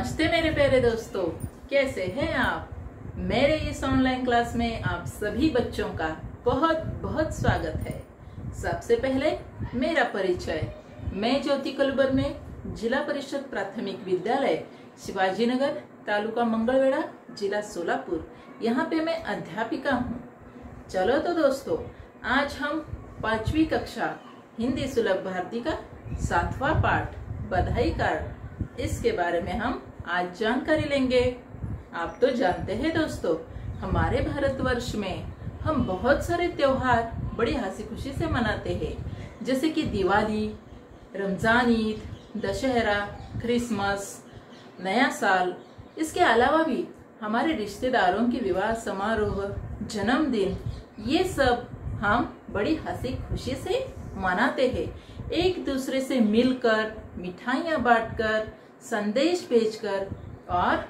नमस्ते मेरे प्यारे दोस्तों, कैसे हैं आप? मेरे इस ऑनलाइन क्लास में आप सभी बच्चों का बहुत बहुत स्वागत है। सबसे पहले मेरा परिचय। मैं ज्योति कलबर में जिला परिषद प्राथमिक विद्यालय शिवाजी नगर तालुका मंगलवेड़ा, जिला सोलापुर। यहाँ पे मैं अध्यापिका हूँ। चलो तो दोस्तों, आज हम पांचवी कक्षा, हिंदी सुलभ भारती का सातवां पाठ, बधाई कार्ड इसके बारे में हम आज जानकारी लेंगे। आप तो जानते हैं दोस्तों, हमारे भारतवर्ष में हम बहुत सारे त्योहार बड़ी हँसी खुशी से मनाते हैं। जैसे कि दिवाली, रमज़ान ईद, दशहरा, क्रिसमस, नया साल। इसके अलावा भी हमारे रिश्तेदारों के विवाह समारोह, जन्मदिन, ये सब हम बड़ी हँसी खुशी से मनाते हैं। एक दूसरे से मिलकर, मिठाइयाँ बांटकर संदेश भेजकर और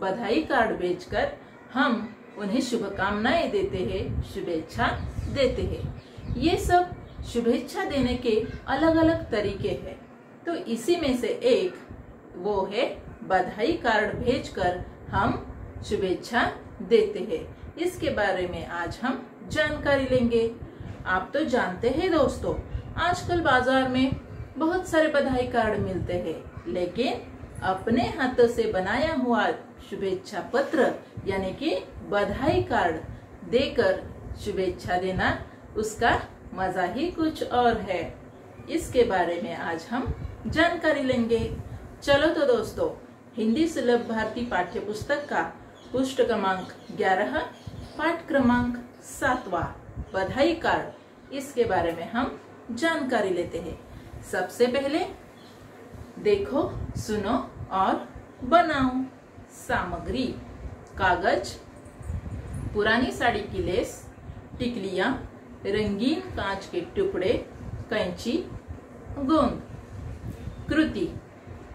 बधाई कार्ड भेजकर हम उन्हें शुभकामनाएँ देते हैं, शुभेच्छा देते हैं। ये सब शुभेच्छा देने के अलग अलग तरीके हैं। तो इसी में से एक वो है, बधाई कार्ड भेजकर हम शुभेच्छा देते हैं। इसके बारे में आज हम जानकारी लेंगे। आप तो जानते हैं दोस्तों, आजकल बाज़ार में बहुत सारे बधाई कार्ड मिलते हैं, लेकिन अपने हाथों से बनाया हुआ शुभेच्छा पत्र, यानी कि बधाई कार्ड, देकर शुभेच्छा देना उसका मज़ा ही कुछ और है। इसके बारे में आज हम जानकारी लेंगे। चलो तो दोस्तों, हिंदी सुलभ भारती पाठ्य पुस्तक का पुष्ट क्रमांक ग्यारह, पाठ क्रमांक सातवा, बधाई कार्ड। इसके बारे में हम जानकारी लेते हैं। सबसे पहले देखो, सुनो और बनाओ। सामग्री, कागज़, पुरानी साड़ी की लेस, टिकलियाँ, रंगीन कांच के टुकड़े, कैंची, गोंद। कृति,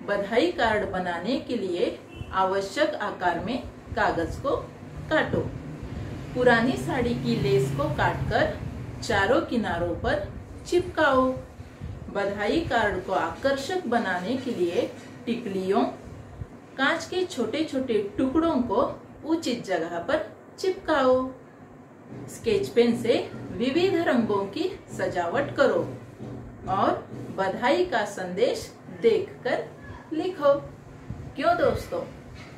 बधाई कार्ड बनाने के लिए आवश्यक आकार में कागज़ को काटो। पुरानी साड़ी की लेस को काटकर चारों किनारों पर चिपकाओ। बधाई कार्ड को आकर्षक बनाने के लिए टिकलियों कांच के छोटे छोटे टुकड़ों को उचित जगह पर चिपकाओ। स्केच पेन से विविध रंगों की सजावट करो और बधाई का संदेश देखकर लिखो। क्यों दोस्तों?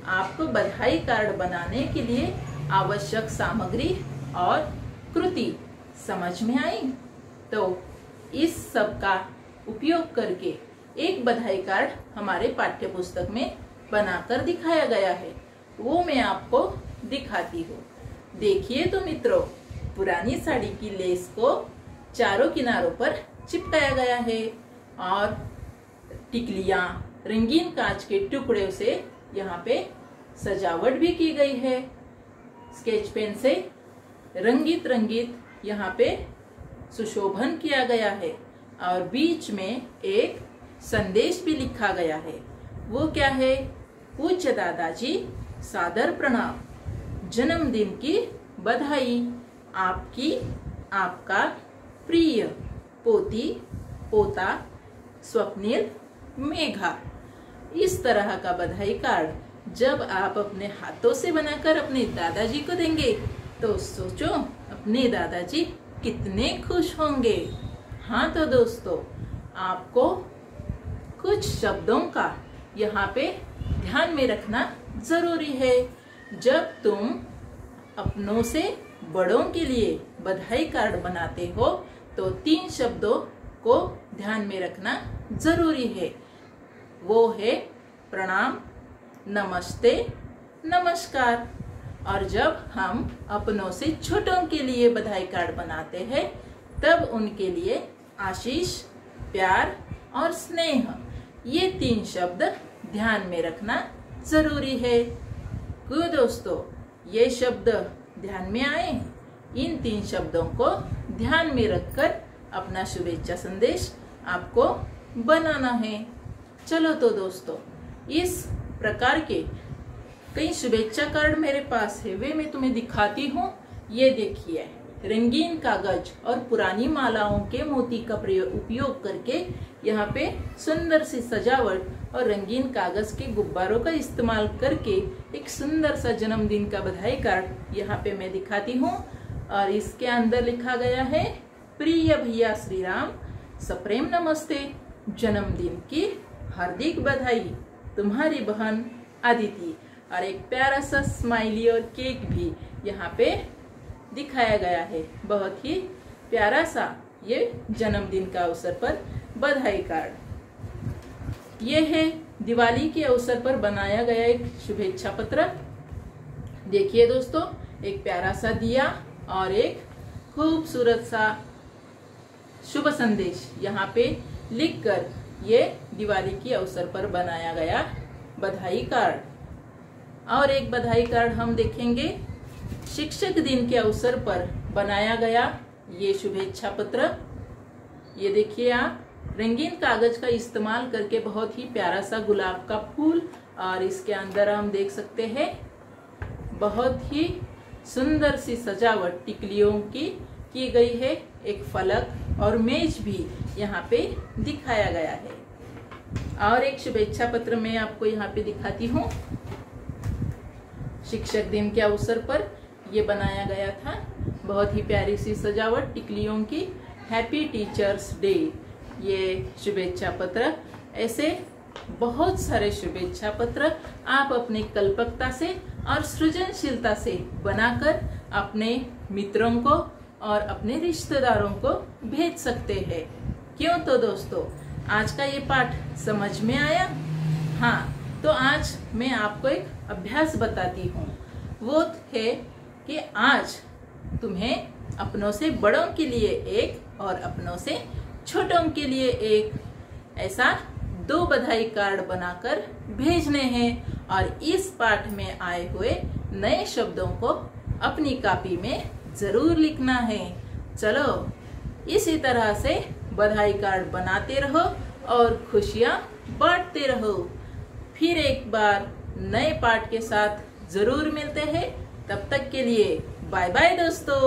आपको बधाई कार्ड बनाने के लिए आवश्यक सामग्री और कृति समझ में आई? तो इस सब का उपयोग करके एक बधाई कार्ड हमारे पाठ्य पुस्तक में बनाकर दिखाया गया है। वो मैं आपको दिखाती हूँ। देखिए तो मित्रों, पुरानी साड़ी की लेस को चारों किनारों पर चिपकाया गया है और टिकलियाँ, रंगीन कांच के टुकड़े से यहाँ पे सजावट भी की गई है। स्केच पेन से रंगीत रंगीत यहाँ पे सुशोभन किया गया है। और बीच में एक संदेश भी लिखा गया है। वो क्या है? पूज्य दादाजी, सादर प्रणाम। जन्मदिन की बधाई। आपकी, आपका प्रिय पोती, पोता, स्वप्निल, मेघा। इस तरह का बधाई कार्ड जब आप अपने हाथों से बनाकर अपने दादाजी को देंगे तो सोचो अपने दादाजी कितने खुश होंगे। हाँ तो दोस्तों, आपको कुछ शब्दों का यहाँ पे ध्यान में रखना ज़रूरी है। जब तुम अपनों से बड़ों के लिए बधाई कार्ड बनाते हो तो तीन शब्दों को ध्यान में रखना ज़रूरी है। वो है प्रणाम, नमस्ते, नमस्कार। और जब हम अपनों से छोटों के लिए बधाई कार्ड बनाते हैं, तब उनके लिए आशीष, प्यार और स्नेह। ये तीन शब्द ध्यान में रखना ज़रूरी है। क्यों दोस्तों? ये शब्द ध्यान में आए इन तीन शब्दों को ध्यान में रखकर अपना शुभेच्छा संदेश आपको बनाना है। चलो तो दोस्तों, इस प्रकार के कई शुभेच्छा कार्ड मेरे पास है। वे मैं तुम्हें दिखाती हूँ। ये देखिए। रंगीन कागज़ और पुरानी मालाओं के मोती का उपयोग करके यहाँ पे सुंदर सी सजावट और रंगीन कागज़ के गुब्बारों का इस्तेमाल करके एक सुंदर सा जन्मदिन का बधाई कार्ड यहाँ पे मैं दिखाती हूँ और इसके अंदर लिखा गया है, प्रिय भैया श्री राम सप्रेम नमस्ते, जन्मदिन की हार्दिक बधाई तुम्हारी बहन आदिति और एक प्यारा सा स्माइली और केक भी यहाँ पे दिखाया गया है। बहुत ही प्यारा सा ये जन्मदिन का अवसर पर बधाई कार्ड। ये है दिवाली के अवसर पर बनाया गया एक शुभेच्छा पत्र। देखिए दोस्तों, एक प्यारा सा दिया और एक खूबसूरत सा शुभ संदेश यहाँ पे लिखकर ये दिवाली के अवसर पर बनाया गया बधाई कार्ड। और एक बधाई कार्ड हम देखेंगे। शिक्षक दिन के अवसर पर बनाया गया ये शुभेच्छा पत्र। ये देखिए आप, रंगीन कागज़ का इस्तेमाल करके बहुत ही प्यारा सा गुलाब का फूल और इसके अंदर हम देख सकते हैं, बहुत ही सुंदर सी सजावट टिकलियों की की गई है, एक फलक और मेज भी यहाँ पे दिखाया गया है। और एक शुभेच्छा पत्र मैं आपको यहाँ पे दिखाती हूँ। शिक्षक दिन के अवसर पर ये बनाया गया था। बहुत ही प्यारी सी सजावट टिकलियों की। हैप्पी टीचर्स डे ये शुभेच्छा पत्र। ऐसे बहुत सारे शुभेच्छा पत्र आप अपने कल्पकता से और सृजनशीलता से बनाकर अपने मित्रों को और अपने रिश्तेदारों को भेज सकते हैं। क्यों तो दोस्तों, आज का ये पाठ समझ में आया? हाँ तो आज मैं आपको एक अभ्यास बताती हूँ। वो है कि आज तुम्हें अपनों से बड़ों के लिए एक और अपनों से छोटों के लिए एक ऐसा दो बधाई कार्ड बनाकर भेजने हैं और इस पाठ में आए हुए नए शब्दों को अपनी कापी में ज़रूर लिखना है। चलो, इसी तरह से बधाई कार्ड बनाते रहो और खुशियाँ बांटते रहो। फिर एक बार नए पाठ के साथ ज़रूर मिलते हैं। तब तक के लिए बाय बाय दोस्तों।